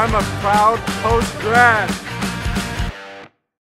I'm a proud post grad.